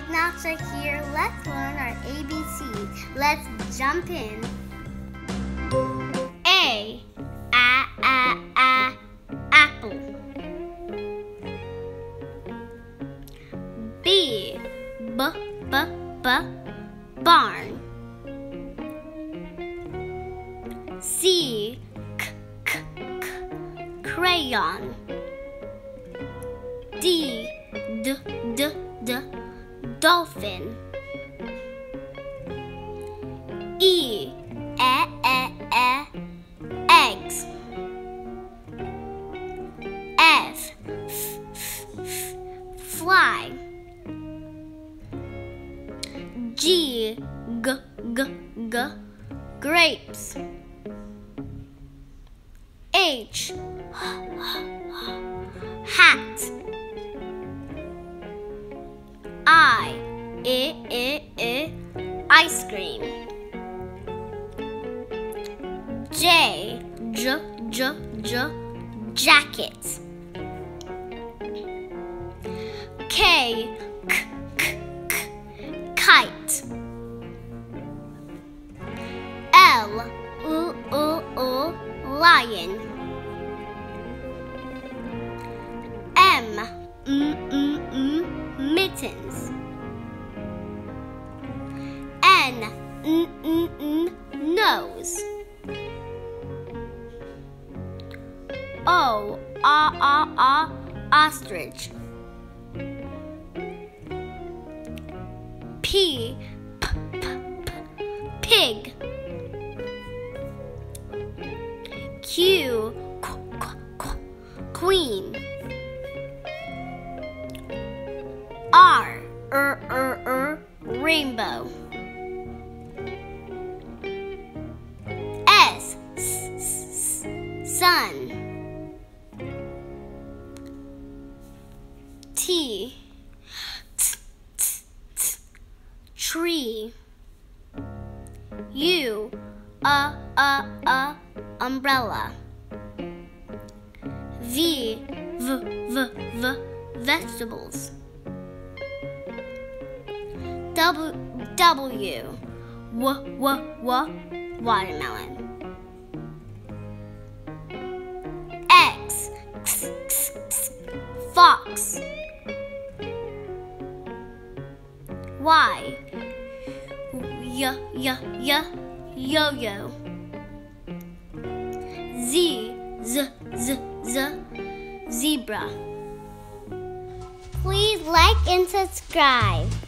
Hi, Nacha here. Let's learn our ABCs. Let's jump in. A. A, a, a, apple. B. B, b, b, barn. C. K, k, k, crayon. D. D, d, d, dolphin. E, e, e, e, eggs. F, f, f, f, fly. G, g, g, g, grapes. H, hat. I, I, I, ice cream. J, J, J, J, jacket. K, K, K, K, kite. L, U, U, U, lion. M, M, M, M, mittens. N, N, N, N, nose. O, A, A, A, ostrich. P, P, P, P, pig. Q, qu, qu, qu, queen. R, er, er, er, rainbow. Sun. T, t, t, t, tree. U, umbrella. V, v, v, v, vegetables. W, w, w, w, watermelon. Fox. Y, y, y, y, yo-yo. Z, z, z, z, zebra. Please like and subscribe.